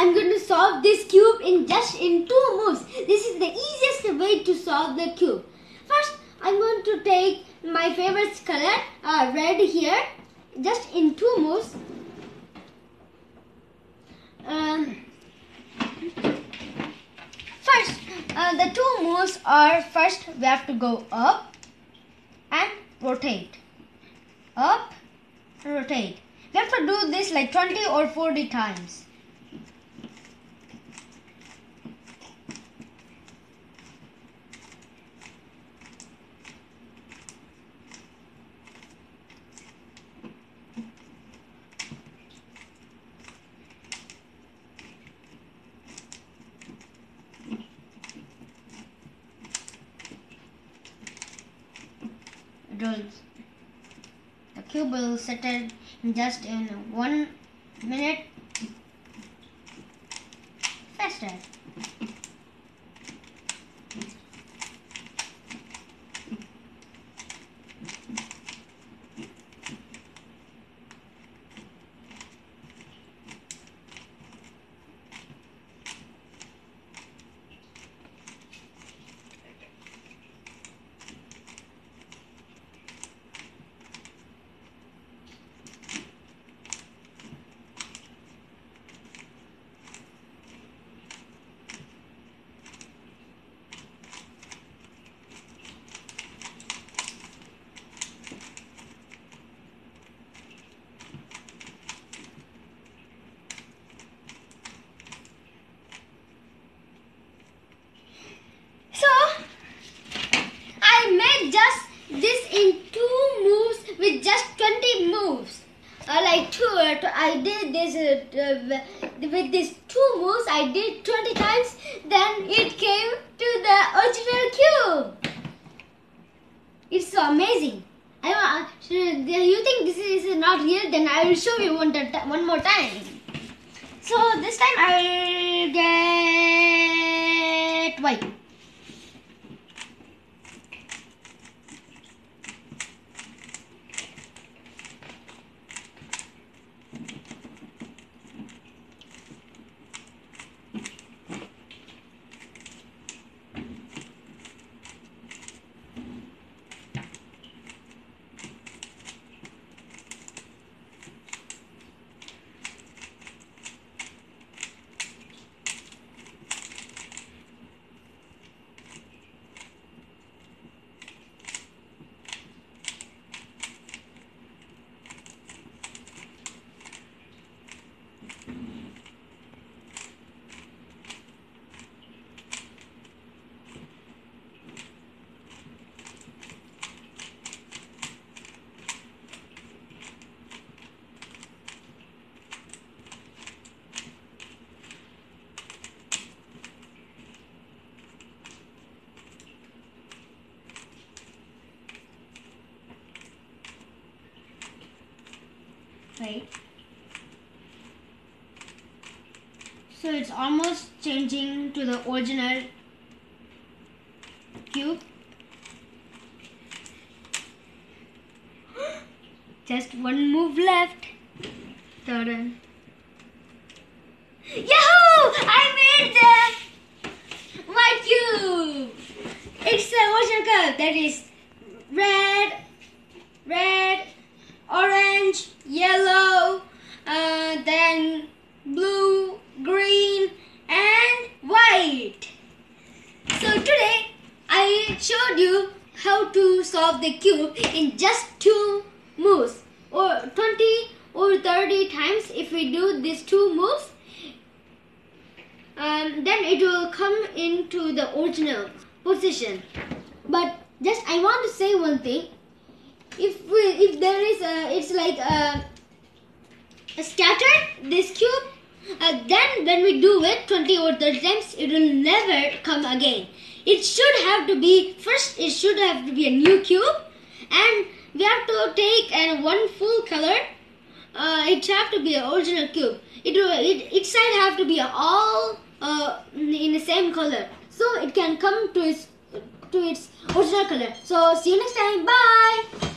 I'm going to solve this cube in just in two moves. This is the easiest way to solve the cube. First, I'm going to take my favorite color, uh, red here, just in two moves. Um, first, uh, the two moves are first we have to go up and rotate. Up, rotate. We have to do this like 20 or 40 times. The cube will settle just in one minute faster. So I made just this in two moves with just 20 moves. Uh, like two, uh, t- I did this uh, uh, with these two moves. I did 20 times. Then it came to the original cube. It's so amazing. I uh, you think this is not real? Then I will show you one, one more time. So this time I'll get white. Wait. So it's almost changing to the original cube. Just one move left. Ta-da. Yahoo! I made the white cube. It's the original cube. That is red, red, yellow, uh, then blue, green, and white. So today I showed you how to solve the cube in just two moves or 20 or 30 times if we do these two moves. Um, then it will come into the original position. But just I want to say one thing if we, if there is a it's like a, a scattered this cube uh, then when we do it 20 or 30 times it will never come again. It should have to be first it should have to be a new cube and we have to take and one full color. Uh, it have to be an original cube. It it, each side have to be all uh, in the same color. So it can come to its to its original color. So see you next time. Bye